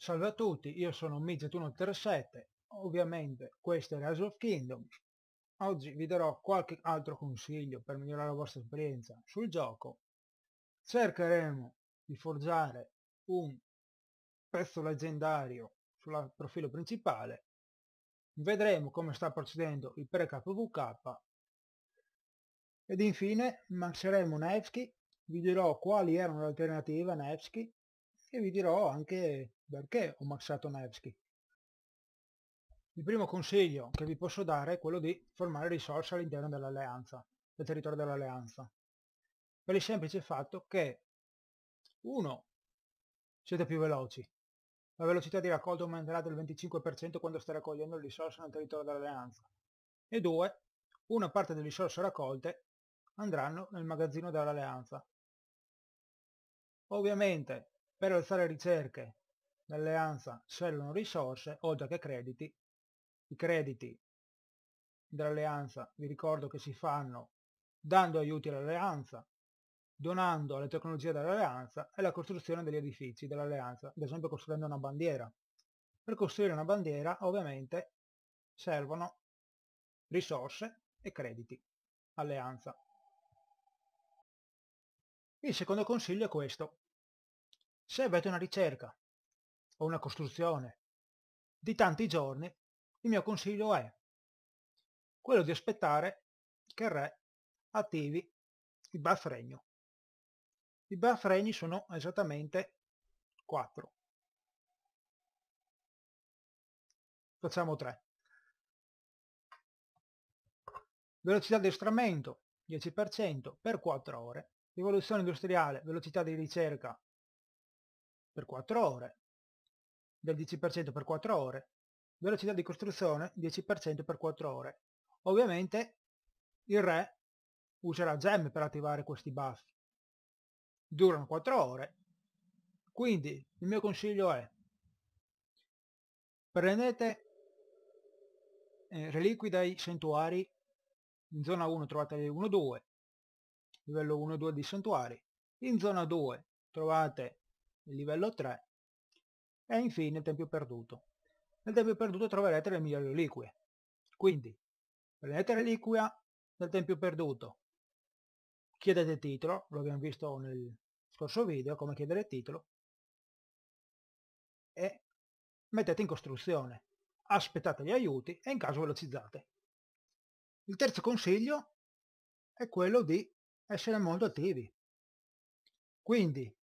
Salve a tutti, io sono Midget137, ovviamente questo è Rise of Kingdoms. Oggi vi darò qualche altro consiglio per migliorare la vostra esperienza sul gioco. Cercheremo di forgiare un pezzo leggendario sul profilo principale. Vedremo come sta procedendo il pre-KVK. Ed infine maxeremo Nevsky, vi dirò quali erano le alternative a Nevsky e vi dirò anche perché ho maxato Nevsky. Il primo consiglio che vi posso dare è quello di formare risorse all'interno dell'alleanza, del territorio dell'alleanza. Per il semplice fatto che, uno, siete più veloci. La velocità di raccolta aumenterà del 25% quando stai raccogliendo le risorse nel territorio dell'alleanza. E due, una parte delle risorse raccolte andranno nel magazzino dell'alleanza. Ovviamente per alzare ricerche l'alleanza servono risorse oltre che crediti. I crediti dell'alleanza vi ricordo che si fanno dando aiuti all'alleanza, donando alle tecnologie dell'alleanza e la costruzione degli edifici dell'alleanza, ad esempio costruendo una bandiera. Per costruire una bandiera ovviamente servono risorse e crediti. Alleanza. Il secondo consiglio è questo. Se avete una ricerca o una costruzione di tanti giorni, il mio consiglio è quello di aspettare che il re attivi il buff regno. I buff regni sono esattamente 4. Facciamo 3. Velocità di estramento 10% per 4 ore. Rivoluzione industriale, velocità di ricerca per 4 ore, del 10% per 4 ore, velocità di costruzione 10% per 4 ore. Ovviamente il re userà gemme per attivare questi buff. Durano 4 ore, quindi il mio consiglio è prendete eh, reliqui dai santuari in zona 1 trovate 1-2 livello 1-2 di santuari in zona 2 trovate il livello 3 e infine il tempio perduto. Nel tempio perduto troverete le migliori reliquie. Quindi prendete reliquia del tempio perduto, chiedete titolo, lo abbiamo visto nel scorso video come chiedere titolo, e mettete in costruzione. Aspettate gli aiuti e in caso velocizzate. Il terzo consiglio è quello di essere molto attivi. Quindi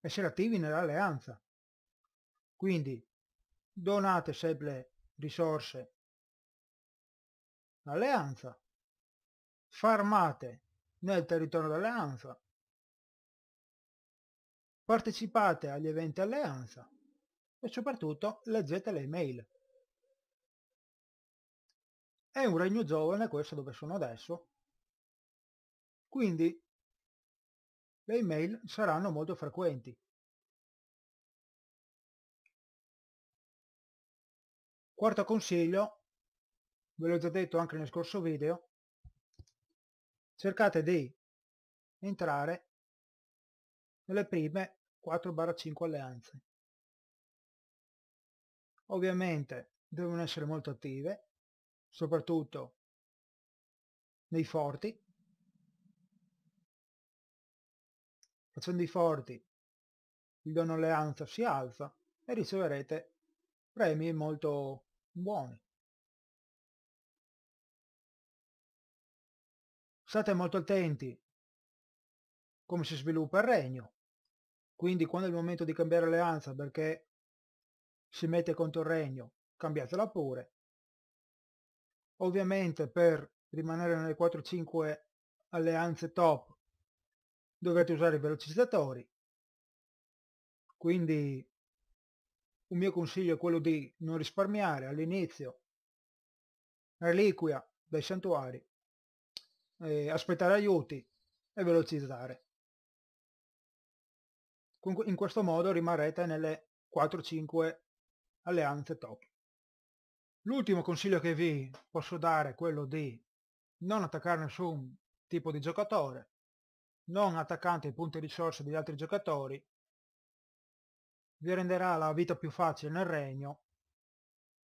essere attivi nell'alleanza. Quindi donate sempre risorse all'alleanza, farmate nel territorio dell'alleanza, partecipate agli eventi alleanza e soprattutto leggete le email. È un regno giovane questo dove sono adesso, quindi le email saranno molto frequenti. Quarto consiglio, ve l'ho già detto anche nel scorso video, cercate di entrare nelle prime 4-5 alleanze. Ovviamente devono essere molto attive, soprattutto nei forti, Facendo i forti, il dono alleanza si alza e riceverete premi molto buoni. State molto attenti come si sviluppa il regno, quindi quando è il momento di cambiare alleanza perché si mette contro il regno, cambiatela pure. Ovviamente per rimanere nelle 4-5 alleanze top dovrete usare i velocizzatori quindi un mio consiglio è quello di non risparmiare all'inizio reliquia dai santuari eh, aspettare aiuti e velocizzare. In questo modo rimarrete nelle 4-5 alleanze top. L'ultimo consiglio che vi posso dare è quello di non attaccare nessun tipo di giocatore non attaccante ai punti risorse degli altri giocatori, vi renderà la vita più facile nel regno.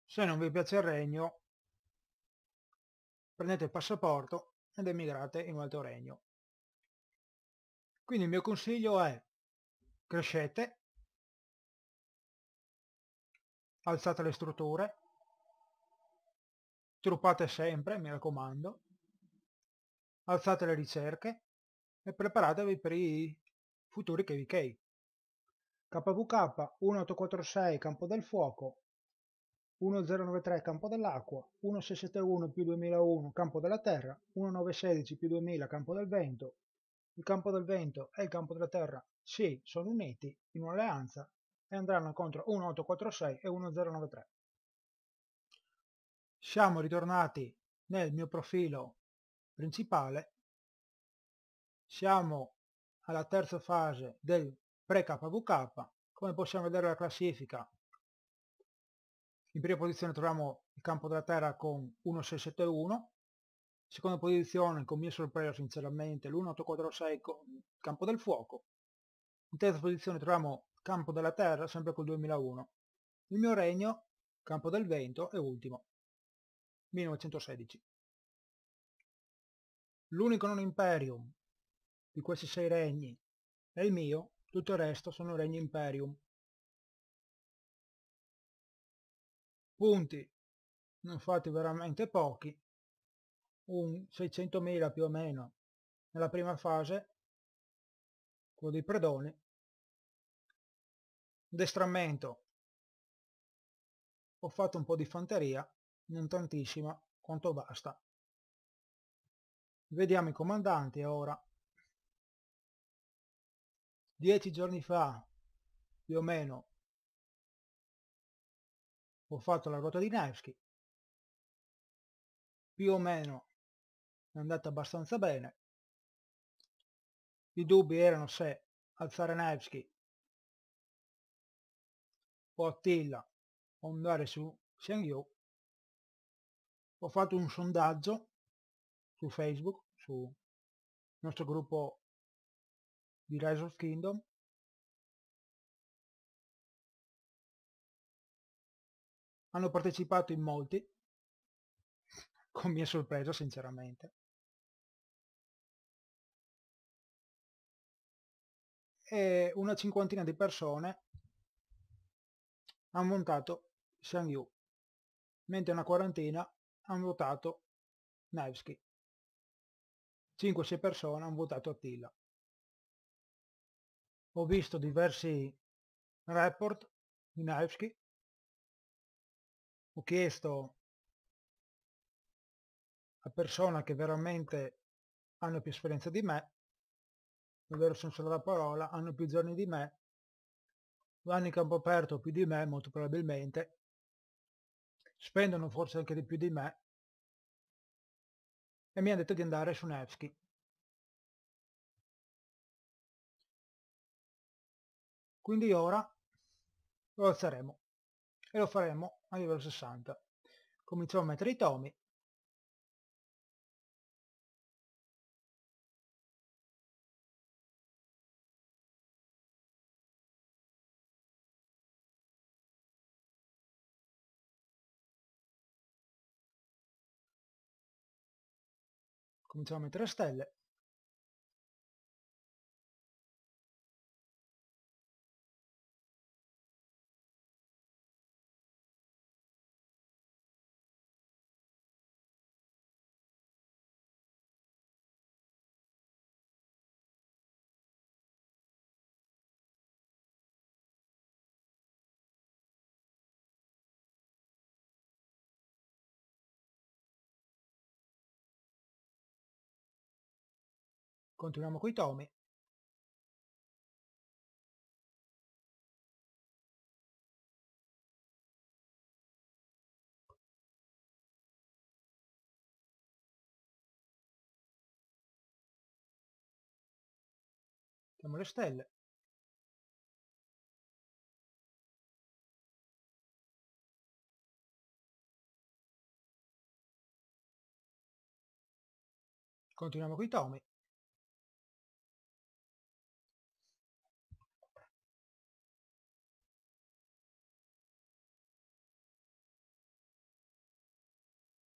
Se non vi piace il regno, prendete il passaporto ed emigrate in un altro regno. Quindi il mio consiglio è crescete, alzate le strutture, truppate sempre, mi raccomando, alzate le ricerche e preparatevi per i futuri KVK. KVK 1846 Campo del Fuoco, 1093 Campo dell'Acqua, 1671 più 2001 Campo della Terra, 1916 più 2000 Campo del Vento. Il Campo del Vento e il Campo della Terra si sono uniti in un'alleanza e andranno contro 1846 e 1093. Siamo ritornati nel mio profilo principale, siamo alla terza fase del pre-KVK, come possiamo vedere la classifica, in prima posizione troviamo il campo della terra con 1671, seconda posizione con mia sorpresa sinceramente l'1846 con campo del fuoco, in terza posizione troviamo campo della terra sempre col 2001, il mio regno, campo del vento e ultimo, 1916. L'unico non imperium di questi sei regni è il mio, tutto il resto sono regni imperium. Punti, ho fatti veramente pochi, un 600.000 più o meno nella prima fase, quello dei predoni, addestramento, ho fatto un po' di fanteria, non tantissima, quanto basta. Vediamo i comandanti ora. Dieci giorni fa, più o meno, ho fatto la ruota di Nevsky. Più o meno è andata abbastanza bene. I dubbi erano se alzare Nevsky o Attila o andare su Xiangyu. Ho fatto un sondaggio su Facebook, sul nostro gruppo di Rise of Kingdom. Hanno partecipato in molti, con mia sorpresa sinceramente. E una cinquantina di persone hanno votato Xiang mentre una quarantina hanno votato Nevsky. 5-6 persone hanno votato Attila. Ho visto diversi report di Nevsky. Ho chiesto a persone che veramente hanno più esperienza di me, nel vero senso della parola, hanno più giorni di me, vanno in campo aperto più di me molto probabilmente, spendono forse anche di più di me e mi ha detto di andare su Nevsky. Quindi ora lo alzeremo e lo faremo a livello 60. Cominciamo a mettere i tomi cominciamo a mettere stelle Continuiamo coi tomi. Mettiamo le stelle. Continuiamo con i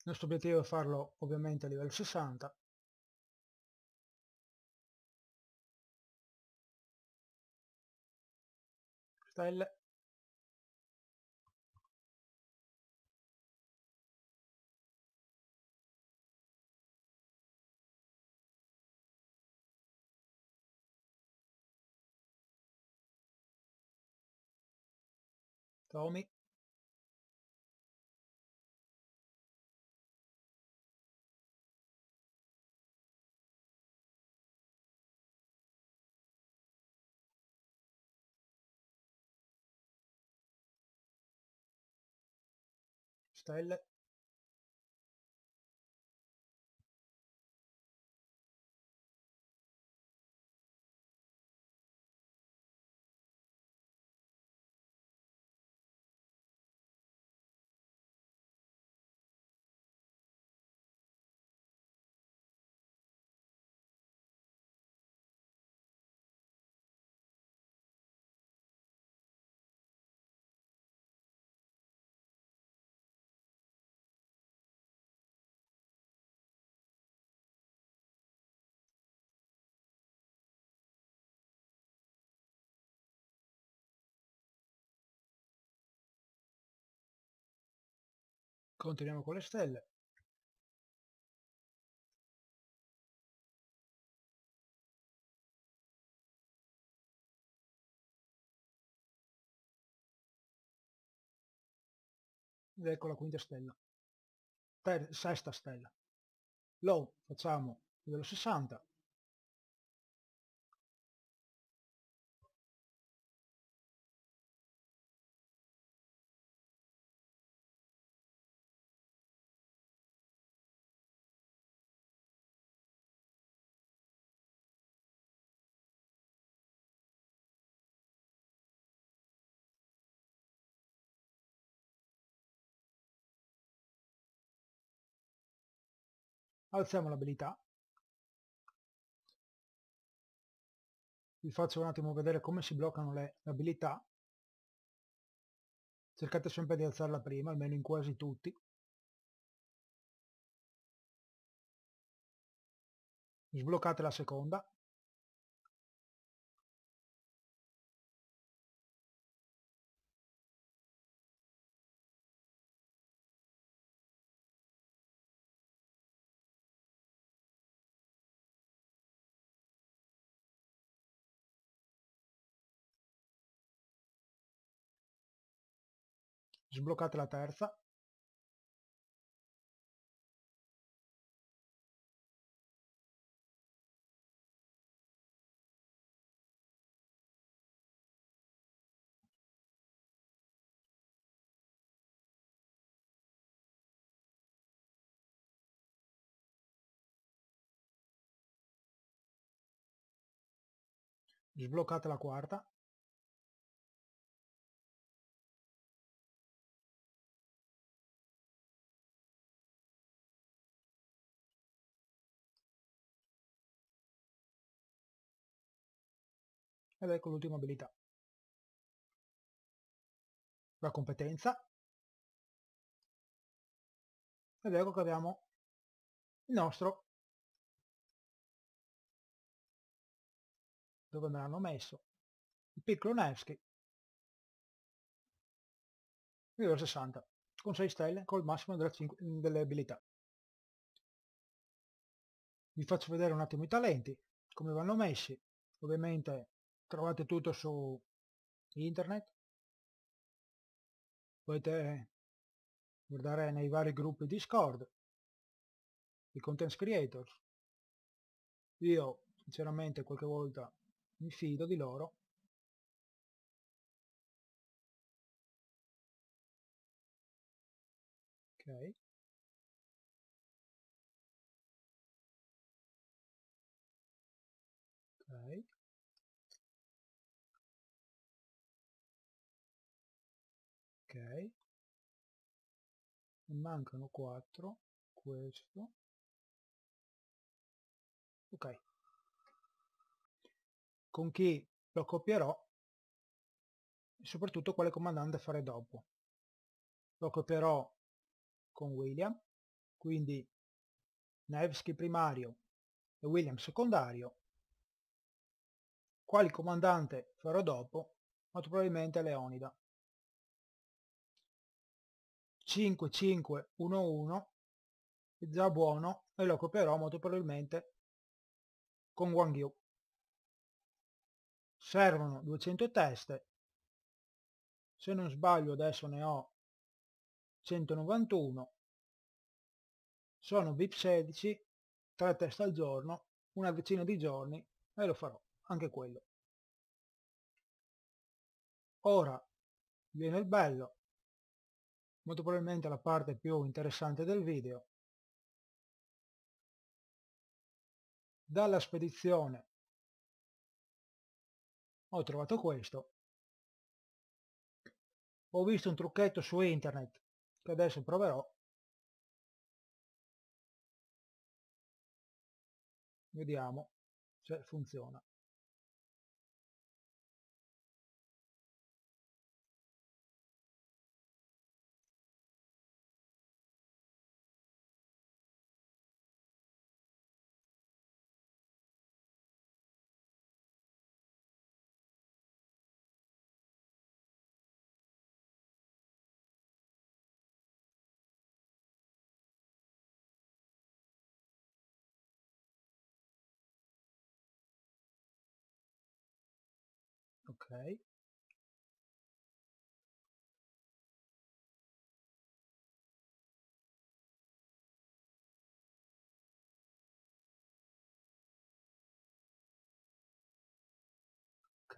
tomi. nostro obiettivo è farlo ovviamente a livello 60 stelle Tommy stelle continuiamo con le stelle. Ed ecco la quinta stella. Ter sesta stella. Low facciamo livello 60 alziamo l'abilità. Vi faccio un attimo vedere come si bloccano le abilità. Cercate sempre di alzarla prima almeno in quasi tutti. Sbloccate la seconda sbloccate la terza. Sbloccate la quarta ed ecco l'ultima abilità. La competenza. Ed ecco che abbiamo il nostro. Dove me l'hanno messo? Il piccolo Nevsky. Livello 60 con 6 stelle col massimo delle, 5, delle abilità. Vi faccio vedere un attimo i talenti. Come vanno messi? Ovviamente trovate tutto su internet? Potete guardare nei vari gruppi discord i content creators. Io sinceramente qualche volta mi fido di loro. Ok ok. Mancano 4 questo. Ok. Con chi lo copierò? E soprattutto quale comandante fare dopo. Lo copierò con William quindi Nevsky primario e William secondario, quali comandante farò dopo, molto probabilmente Leonida. 5-5-1-1 è già buono e lo copierò molto probabilmente con Wang Yu. Servono 200 teste, se non sbaglio adesso ne ho 191, sono VIP 16, 3 teste al giorno, una decina di giorni e lo farò, anche quello. Ora viene il bello, molto probabilmente la parte più interessante del video. Dalla spedizione ho trovato questo. Ho visto un trucchetto su internet che adesso proverò. Vediamo se funziona. Ok ok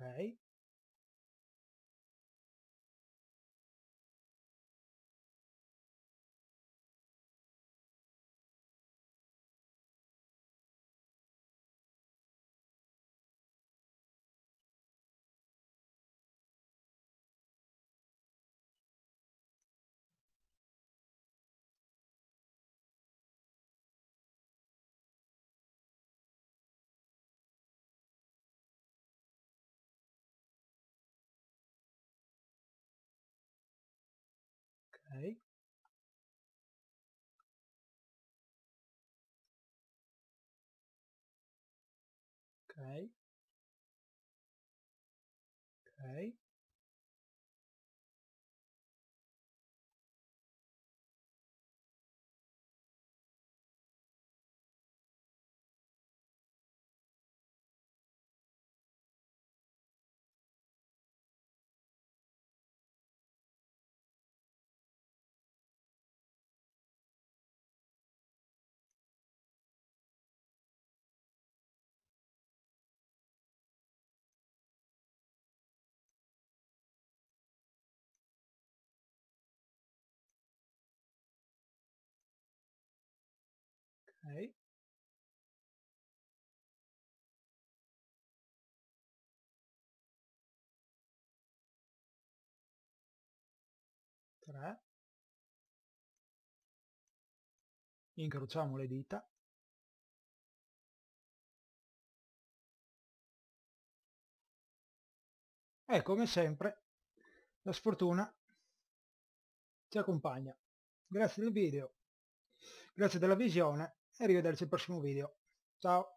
ok ok ok ok. 3 incrociamo le dita. E come sempre la sfortuna ci accompagna. Grazie del video. Grazie della visione e arrivederci al prossimo video. Ciao